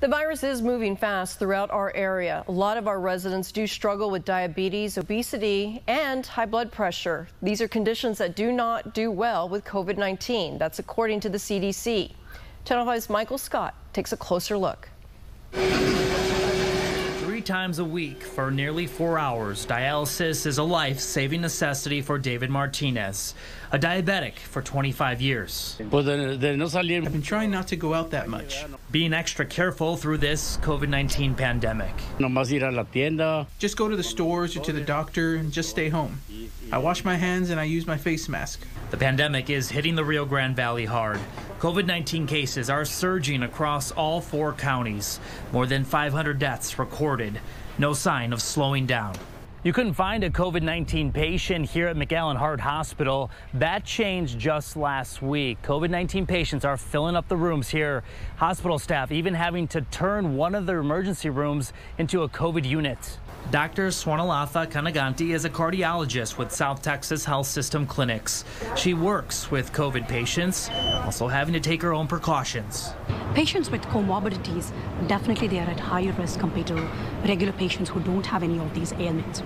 The virus is moving fast throughout our area. A lot of our residents do struggle with diabetes, obesity, and high blood pressure. These are conditions that do not do well with COVID 19. That's according to the CDC. Channel 5's Michael Scott takes a closer look. Three times a week for nearly four hours, dialysis is a life saving necessity for David Martinez, a diabetic for 25 years. I've been trying not to go out that much. Being extra careful through this COVID 19 pandemic. Just go to the stores or to the doctor and just stay home. I wash my hands and I use my face mask. The pandemic is hitting the Rio Grande Valley hard. COVID 19 cases are surging across all four counties. More than 500 deaths recorded. No sign of slowing down. You couldn't find a COVID 19 patient here at McAllen Heart Hospital. That changed just last week. COVID 19 patients are filling up the rooms here. Hospital staff even having to turn one of their emergency rooms into a COVID unit. Dr. Swarnalatha Kanaganti is a cardiologist with South Texas Health System Clinics. She works with COVID patients, also having to take her own precautions. Patients with comorbidities, definitely they are at higher risk compared to regular patients who don't have any of these ailments.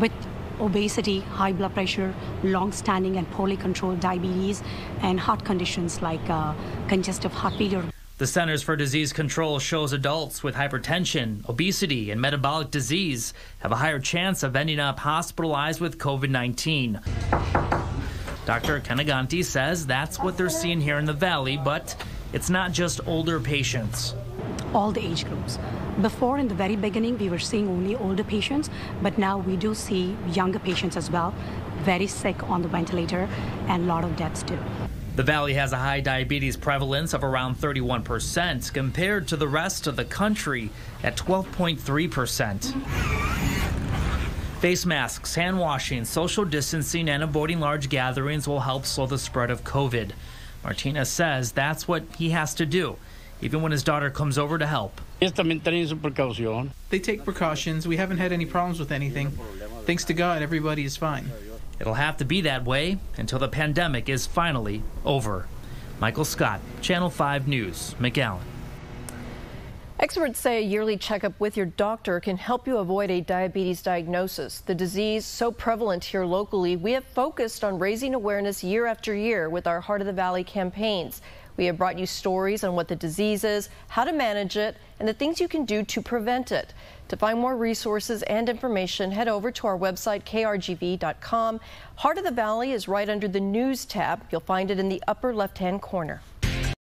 With obesity, high blood pressure, long-standing and poorly controlled diabetes, and heart conditions like uh, congestive heart failure. The Centers for Disease Control shows adults with hypertension, obesity, and metabolic disease have a higher chance of ending up hospitalized with COVID 19. Dr. Kanaganti says that's what they're seeing here in the valley, but it's not just older patients. All the age groups. Before, in the very beginning, we were seeing only older patients, but now we do see younger patients as well, very sick on the ventilator, and a lot of deaths too. The valley has a high diabetes prevalence of around 31% compared to the rest of the country at 12.3%. Face masks, hand washing, social distancing, and avoiding large gatherings will help slow the spread of COVID. Martinez says that's what he has to do, even when his daughter comes over to help. They take precautions. We haven't had any problems with anything. Thanks to God, everybody is fine. It'll have to be that way until the pandemic is finally over. Michael Scott, Channel 5 News, McAllen. Experts say a yearly checkup with your doctor can help you avoid a diabetes diagnosis. The disease so prevalent here locally, we have focused on raising awareness year after year with our Heart of the Valley campaigns. We have brought you stories on what the disease is, how to manage it, and the things you can do to prevent it. To find more resources and information, head over to our website, krgv.com. Heart of the Valley is right under the News tab. You'll find it in the upper left-hand corner.